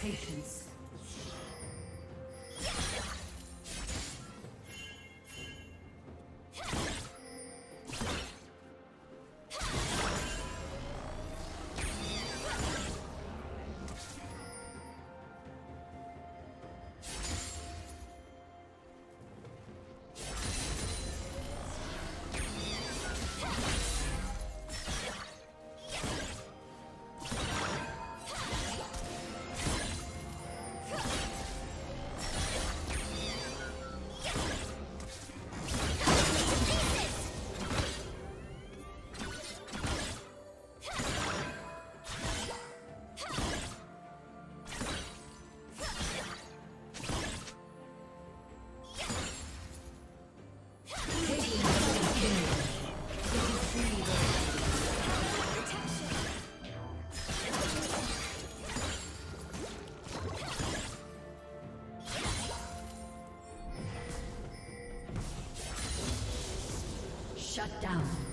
Patience. Shut down.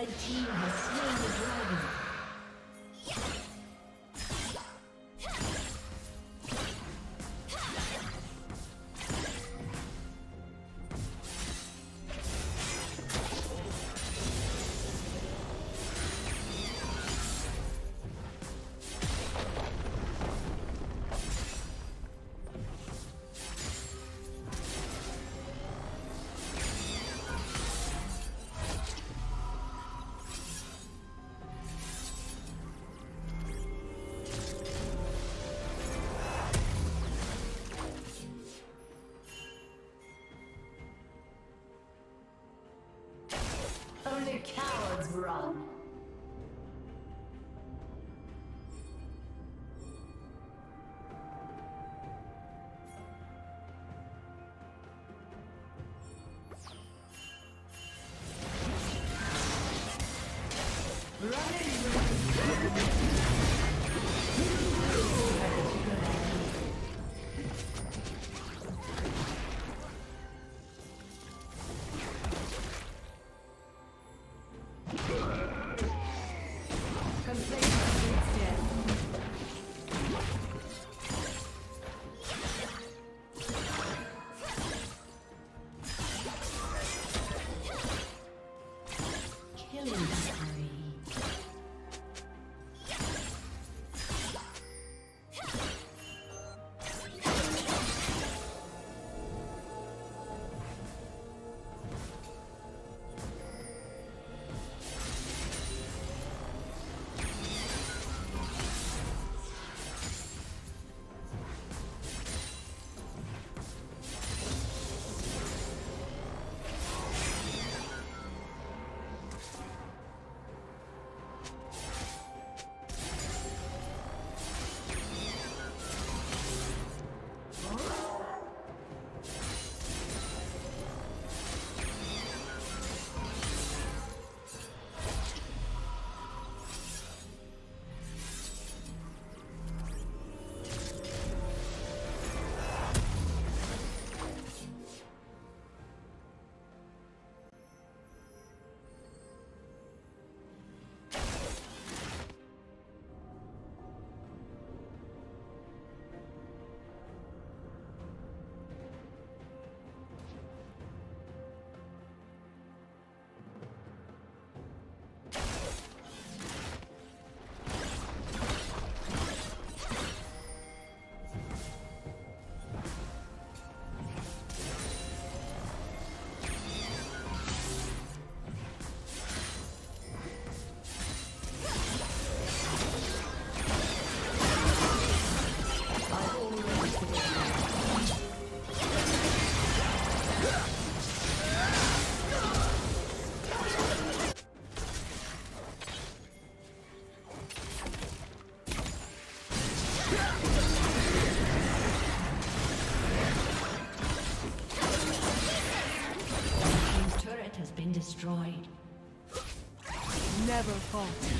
Red team cowards run. Never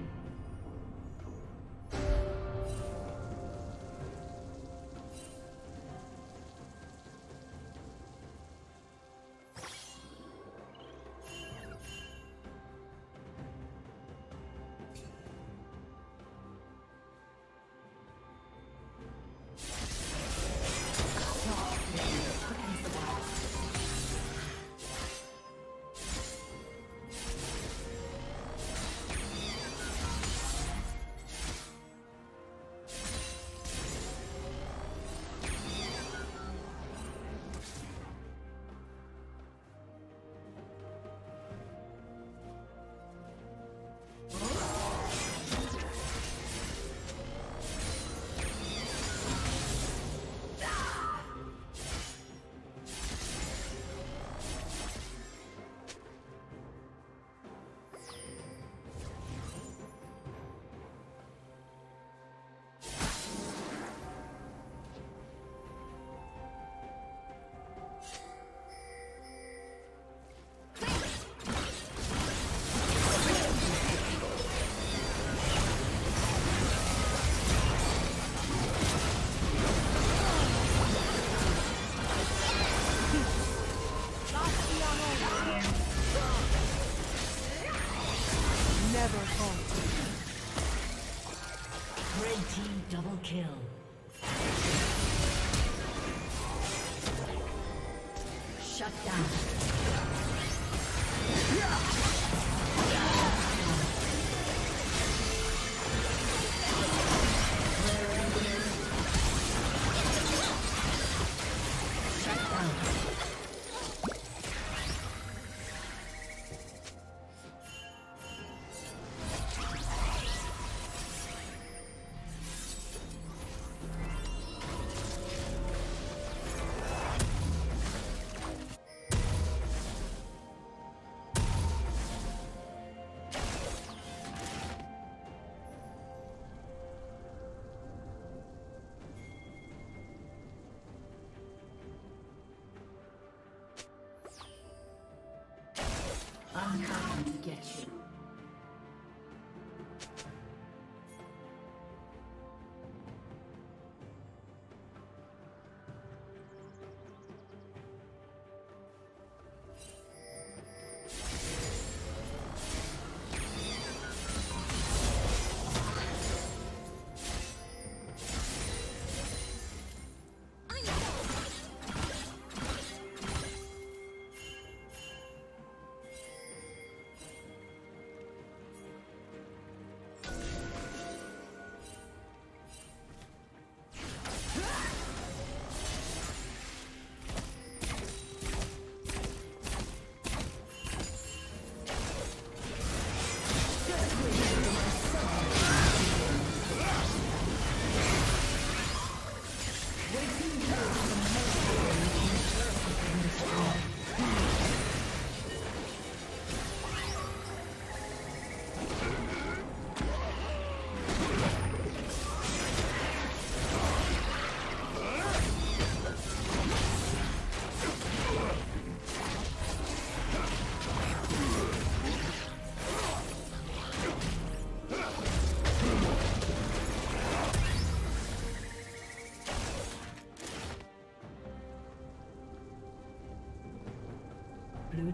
I'm coming to get you.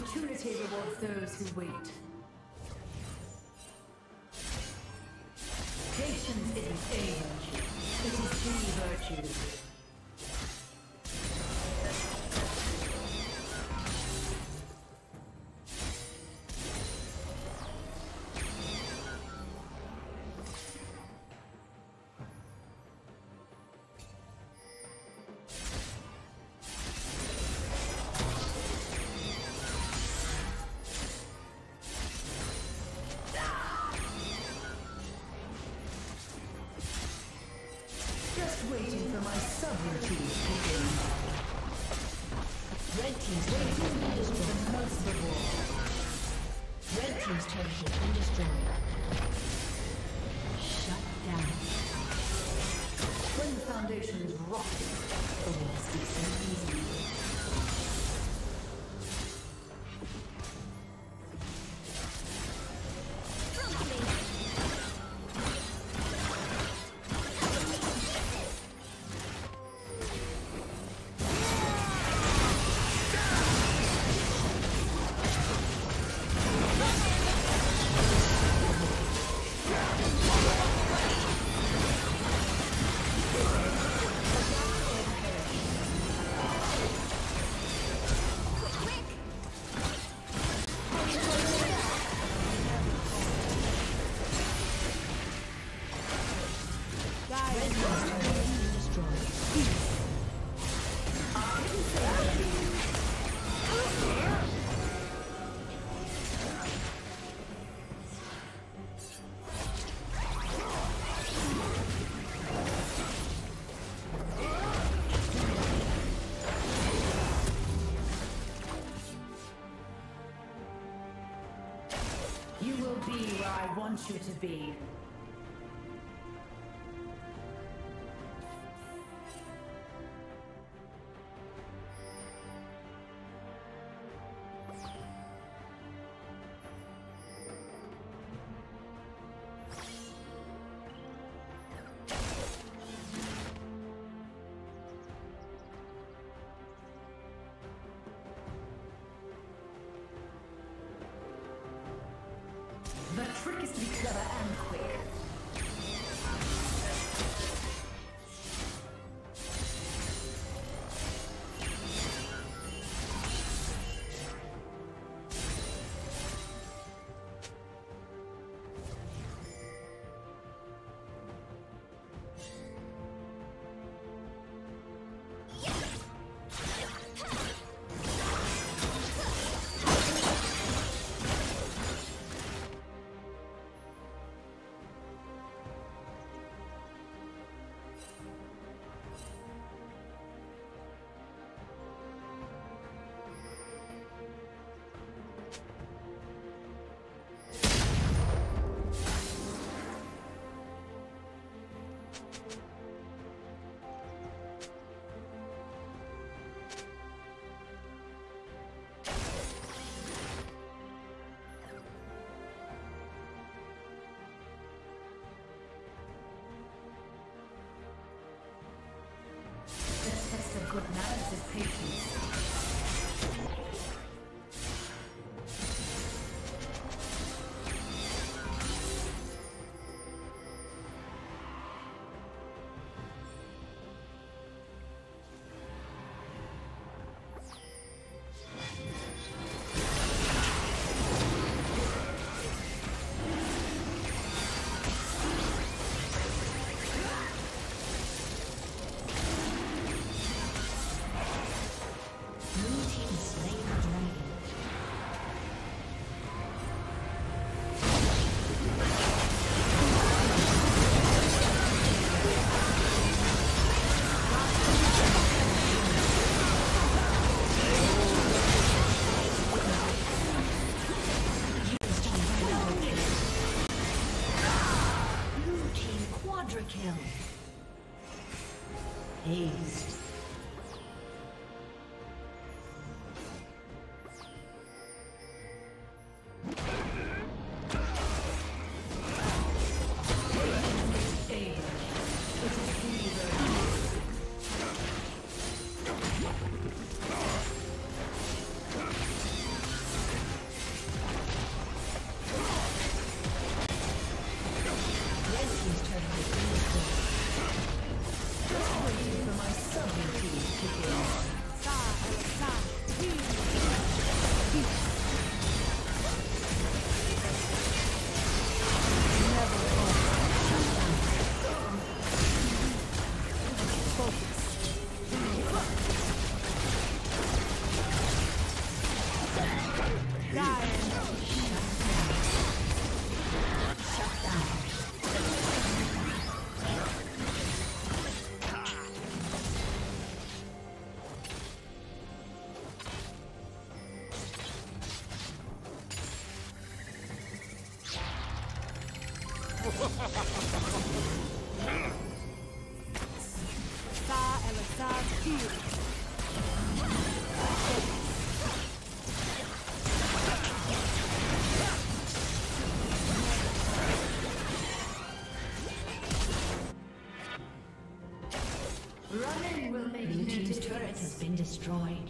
Opportunity rewards those who wait. Patience is an age. It is. Want you to be. The trick could balance his patience. has been destroyed.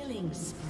Killing spree.